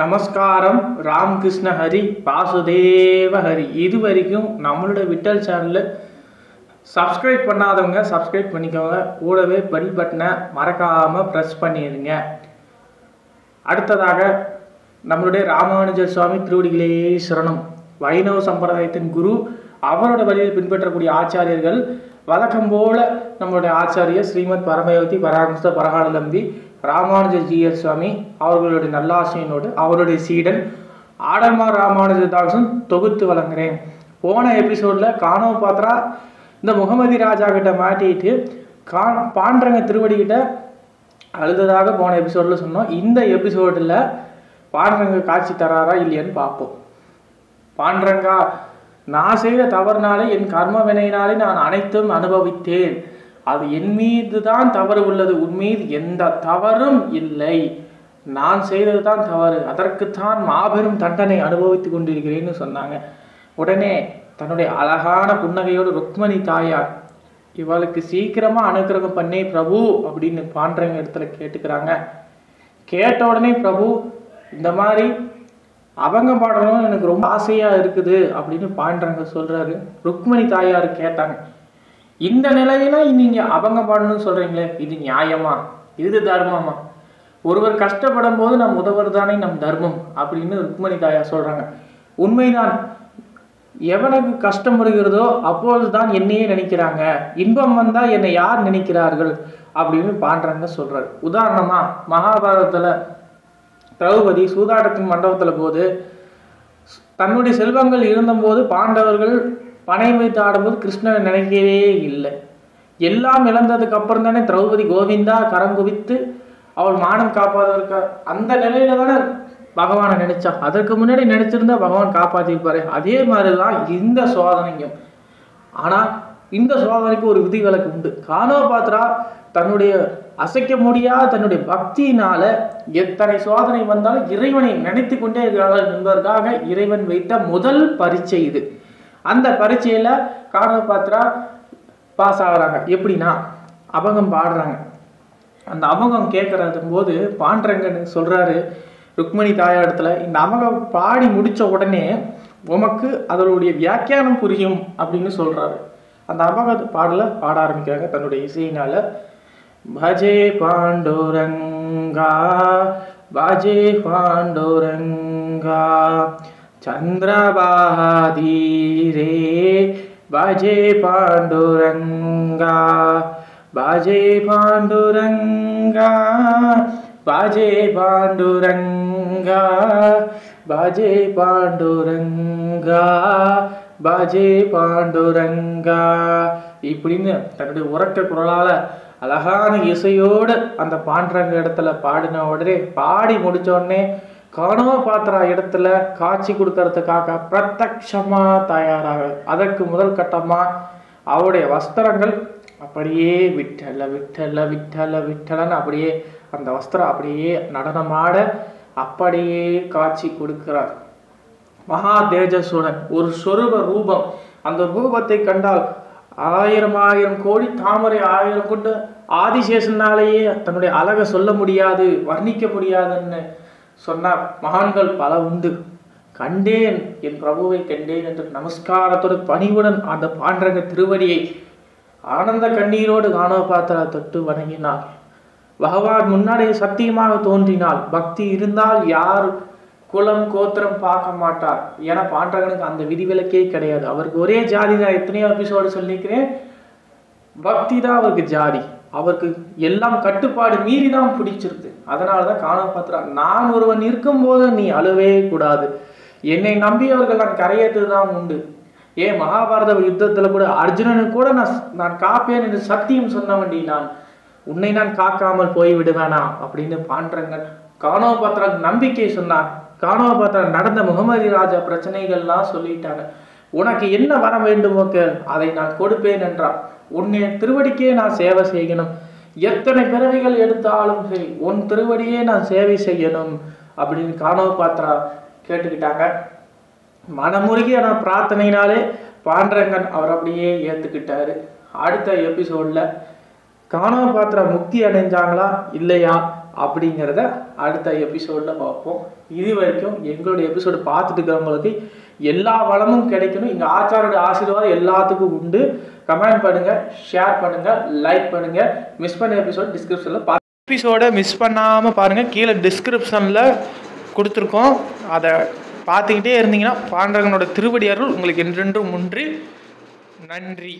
நமஸ்காரம். ராம்கிருஷ்ண ஹரி வாசுதேவ ஹரி. இது வரைக்கும் நம்மளோட விட்டல் சேனலில் சப்ஸ்கிரைப் பண்ணாதவங்க சப்ஸ்கிரைப் பண்ணிக்கோங்க. கூடவே பெல் பட்டனை மறக்காமல் ப்ரெஸ் பண்ணிடுங்க. அடுத்ததாக நம்மளுடைய ராமானுஜர் சுவாமி திருவடிகளே சரணம். வைணவ சம்பிரதாயத்தின் குரு அவரோட வழியில் பின்பற்றக்கூடிய ஆச்சாரியர்கள் வழக்கம் போல நம்மளுடைய ஆச்சாரியர் ஸ்ரீமத் பரமயோதி பராமஸ்த பரகானந்தம்பி ராமானுஜர் ஜிஎஸ் சுவாமி அவர்களுடைய நல்லாசையினோடு அவருடைய சீடன் ஆடல்மார் ராமானுஜதாசன் தொகுத்து வழங்குறேன். போன எபிசோடில் காணோ பாத்திரா இந்த முகமதி ராஜா கிட்ட மாட்டிட்டு கான் பாண்டரங்க திருவடி கிட்ட அழுததாக போன எபிசோடில் சொன்னோம். இந்த எபிசோடில் பாண்டரங்க காட்சி தராரா இல்லையான்னு பார்ப்போம். பாண்டரங்கா நான் செய்த தவறுனாலே என் கர்ம வினையினாலே நான் அனைத்தும் அனுபவித்தேன். அது என் மீது தான் தவறு உள்ளது உன் மீது எந்த தவறும் இல்லை. நான் செய்தது தான் தவறு. அதற்குத்தான் மாபெரும் தண்டனை அனுபவித்துக் கொண்டிருக்கிறேன்னு சொன்னாங்க. உடனே தன்னுடைய அழகான புன்னகையோடு ருக்மணி தாயார் இவளுக்கு சீக்கிரமாக அனுக்கிரகம் பண்ணி பிரபு அப்படின்னு பாண்டவங்க இடத்துல கேட்டுக்கிறாங்க. கேட்ட உடனே பிரபு இந்த மாதிரி அவங்க பாடணும் எனக்கு ரொம்ப ஆசையாக இருக்குது அப்படின்னு பாண்டவங்க சொல்கிறாரு ருக்மணி தாயார் கேட்டாங்க. இந்த நிலையில நீங்க அவங்க பாடணும்னு சொல்றீங்களே இது நியாயமா? இது தர்மமா? ஒருவர் கஷ்டப்படும் போது நம் உதவர் தானே நம் தர்மம் அப்படின்னு ருக்மணி தாயா சொல்றாங்க. உண்மைதான். எவனுக்கு கஷ்டம் வருகிறதோ அப்பொழுது தான் என்னையே நினைக்கிறாங்க. இன்பம் வந்தா என்னை யார் நினைக்கிறார்கள்? அப்படின்னு பாண்டரங்க சொல்றாரு. உதாரணமா மகாபாரதத்துல திரௌபதி சூதாட்டத்தின் மண்டபத்துல போது தன்னுடைய செல்வங்கள் இருந்தபோது பாண்டவர்கள் பனை வைத்து ஆடும்போது கிருஷ்ணனை நினைக்கவே இல்லை. எல்லாம் இழந்ததுக்கு அப்புறம் தானே திரௌபதி கோவிந்தா கரம் குவித்து அவள் மானம் காப்பாததற்கு அந்த நிலையில தானே பகவானை நினைச்சா. அதற்கு முன்னாடி நினைச்சிருந்தா பகவான் காப்பாத்திருப்பாரு. அதே மாதிரிதான் இந்த சோதனையும். ஆனா இந்த சோதனைக்கு ஒரு விதிவிலக்கு உண்டு. கானோபாத்ரா தன்னுடைய அசைக்க முடியாத தன்னுடைய பக்தியினால எத்தனை சோதனை வந்தாலும் இறைவனை நினைத்து கொண்டே இருக்கிறார்கள் என்பதற்காக இறைவன் வைத்த முதல் பரீட்சை இது. அந்த பரீட்சையில் கானோபாத்ரா பாஸ் ஆகுறாங்க. எப்படின்னா அபங்கம் பாடுறாங்க. அந்த அபங்கம் கேட்கறது போது பாண்டரங்கன்னு சொல்கிறாரு ருக்மணி தாயாடத்தில் இந்த அமகம் பாடி முடித்த உடனே உமக்கு அதனுடைய வியாக்கியானம் புரியும் அப்படின்னு சொல்கிறாரு அந்த அபக பாடல பாட ஆரம்பிக்கிறாங்க. தன்னுடைய இசையினால பஜே பாண்டோரங்கா பஜே பாண்டோரங்கா சந்திரபாதீரே பஜே பாண்டுரங்கா. பஜே பாண்டுரங்கா. பஜே பாண்டுரங்கா. பஜே பாண்டுரங்கா. பஜே பாண்டுரங்கா. இப்படின்னு தன்னுடைய உரட்ட குரலால அழகான இசையோடு அந்த பாண்டரங்க இடத்துல பாடின உடனே பாடி முடிச்ச உடனே காணோ இடத்துல காட்சி கொடுக்கறதுக்காக பிரத்யக்ஷமா தயாராக. அதற்கு முதல் கட்டமா அவருடைய வஸ்திரங்கள் அப்படியே விட்டல விட்டல விட்டல விட்டலன்னு அப்படியே அந்த வஸ்திரம் அப்படியே நடனமாட அப்படியே காட்சி கொடுக்கிறார். மகா தேஜசுடன் ஒரு சொருப ரூபம். அந்த ரூபத்தை கண்டால் ஆயிரம் ஆயிரம் கோடி தாமரை ஆயிரம் கொண்டு ஆதிசேஷனாலேயே தன்னுடைய அழகை சொல்ல முடியாது வர்ணிக்க முடியாதுன்னு சொன்ன மகான்கள் பல உண்டு. கண்டேன் என் பிரபுவை கண்டேன் என்று நமஸ்காரத்தோடு பணிவுடன் அந்த பாண்டரங்க திருவடியை ஆனந்த கண்ணீரோடு காணோபாத்திரா தொட்டு வணங்கினார். பகவான் முன்னாடி சத்தியமாக தோன்றினால் பக்தி இருந்தால் யார் குலம் கோத்திரம் பார்க்க மாட்டார். ஏன்னா பாண்டகனுக்கு அந்த விதிவிலக்கே கிடையாது. அவருக்கு ஒரே ஜாதி தான். எத்தனையோ எபிசோடு சொல்லிக்கிறேன் பக்தி தான் அவருக்கு ஜாதி. அவருக்கு எல்லாம் கட்டுப்பாடு மீறி தான் பிடிச்சிருக்கு. அதனால தான் காணப்பாத்திரா நான் ஒருவன் இருக்கும்போது நீ அழுவே கூடாது. என்னை நம்பியவர்கள் நான் கரையேற்றது தான் உண்டு. ஏன் மகாபாரத யுத்தத்துல கூட அர்ஜுனனுக்கு கூட நான் நான் காப்பேன் என்று சத்தியம் சொன்னவண்டி நான். உன்னை நான் காக்காமல் போய் விடுவேனா? அப்படின்னு பாண்டங்கள் காணோபாத்திரா நம்பிக்கை சொன்னார் காணோபாத்திரா நடந்த முகமது ராஜா பிரச்சனைகள்லாம் சொல்லிட்டாங்க. உனக்கு என்ன வர வேண்டுமோ கேள் அதை நான் கொடுப்பேன் என்றார். உன்னை திருவடிக்கே நான் சேவை செய்யணும். எத்தனை பிறவிகள் எடுத்தாலும் சரி உன் திருவடியே நான் சேவை செய்யணும் அப்படின்னு காணோபாத்திரா கேட்டுக்கிட்டாங்க. மனமுருகிய நான் பிரார்த்தனையினாலே பாண்டரங்கன் அவர் அப்படியே ஏத்துக்கிட்டாரு. அடுத்த எபிசோட்ல காணோபாத்திரா முக்தி அடைஞ்சாங்களா? இல்லையா? அப்படிங்கிறத அடுத்த எபிசோடில் பார்ப்போம். இது வரைக்கும் எங்களுடைய எபிசோடு பார்த்துட்டு இருக்கிறவங்களுக்கு எல்லா வளமும் கிடைக்கணும். இங்கே ஆச்சாரோட ஆசீர்வாதம் எல்லாத்துக்கும் உண்டு. கமெண்ட் பண்ணுங்கள் ஷேர் பண்ணுங்கள் லைக் பண்ணுங்கள் மிஸ் பண்ண எபிசோட் டிஸ்கிரிப்ஷனில் பார்த்து எபிசோடை மிஸ் பண்ணாமல் பாருங்கள் கீழே டிஸ்கிரிப்ஷனில் கொடுத்துருக்கோம். அதை பார்த்துக்கிட்டே இருந்தீங்கன்னா பாண்டகனோட திருவடி அருள் உங்களுக்கு என்றென்றும் முன்றி நன்றி.